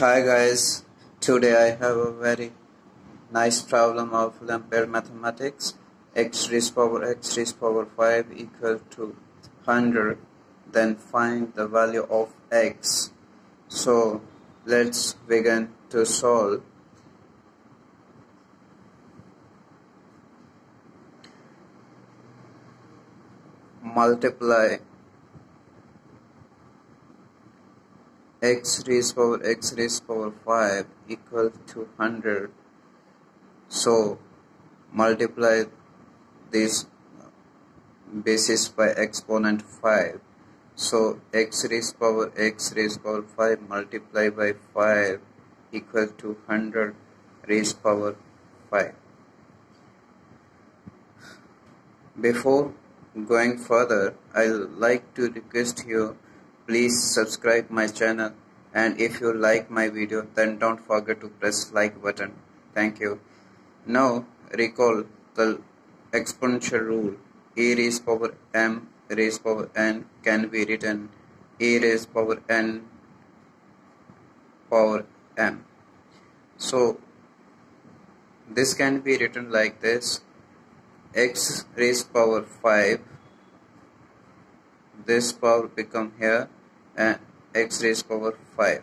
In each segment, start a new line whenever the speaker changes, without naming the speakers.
Hi guys, today I have a very nice problem of Lampere mathematics. x raised power x raised power 5 equal to 100 then find the value of x. So let's begin to solve. Multiply x raised power x raised power 5 equal to 100 so multiply this basis by exponent 5 so x raised power x raised power 5 multiply by 5 equal to 100 raised power 5 before going further i'd like to request you Please subscribe my channel and if you like my video then don't forget to press like button. Thank you. Now recall the exponential rule e raised power m raised power n can be written e raised power n power m. So this can be written like this x raised power 5 this power become here and x raised power 5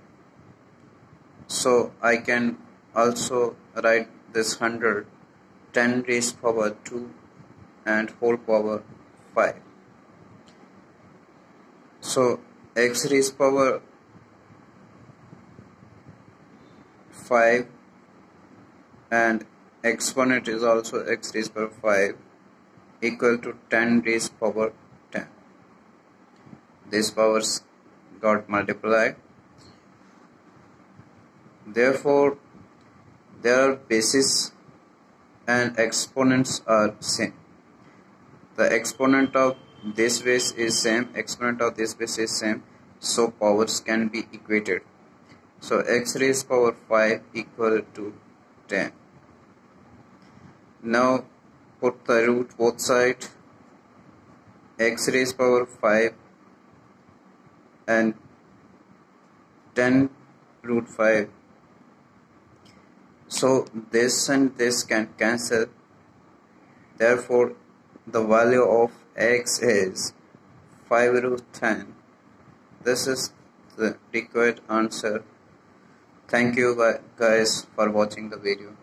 so I can also write this 100 10 raised power 2 and whole power 5 so x raised power 5 and exponent is also x raised power 5 equal to 10 raised power 10 these powers got multiplied therefore their basis and exponents are same. The exponent of this base is same exponent of this base is same so powers can be equated. So x raised power 5 equal to 10 now put the root both side. X raised power 5 and 10 root 5 so this and this can cancel. Therefore the value of x is 5 root 10 this is the required answer. Thank you guys for watching the video